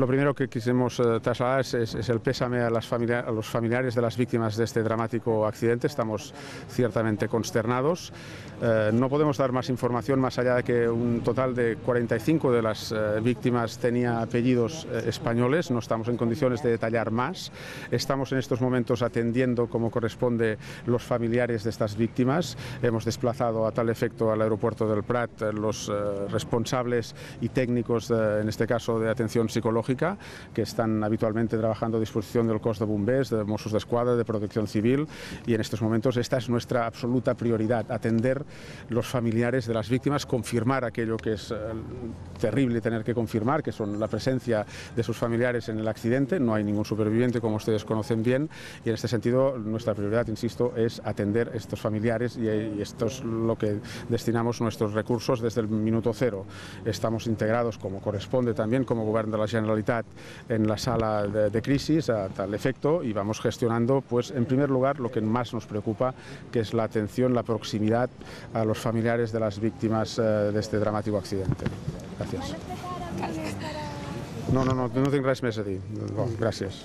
Lo primero que quisimos eh, trasladar es, es- es el pésame a, las familia- a los familiares de las víctimas de este dramático accidente. Estamos ciertamente consternados. Eh, no podemos dar más información más allá de que un total de 45 de las eh, víctimas tenía apellidos eh, españoles. No estamos en condiciones de detallar más. Estamos en estos momentos atendiendo como corresponde los familiares de estas víctimas. Hemos desplazado a tal efecto al aeropuerto del Prat eh, los eh, responsables y técnicos, en este caso de atención psicológica, que están habitualmente trabajando a disposición del cos de bombers, de Mossos de Escuadra, de Protección Civil y en estos momentos esta es nuestra absoluta prioridad, atender los familiares de las víctimas, confirmar aquello que es eh, terrible tener que confirmar, que son la presencia de sus familiares en el accidente, no hay ningún superviviente como ustedes conocen bien y en este sentido nuestra prioridad, insisto, es atender estos familiares y, y esto es lo que destinamos nuestros recursos desde el minuto cero. Estamos integrados como corresponde también como Gobierno de la Generalitat en la sala de, de crisis a tal efecto y vamos gestionando pues en primer lugar lo que más nos preocupa que es la atención, la proximidad a los familiares de las víctimas eh, de este dramático accidente. Gràcies. No, no, no, no tinc res més a dir. Gràcies.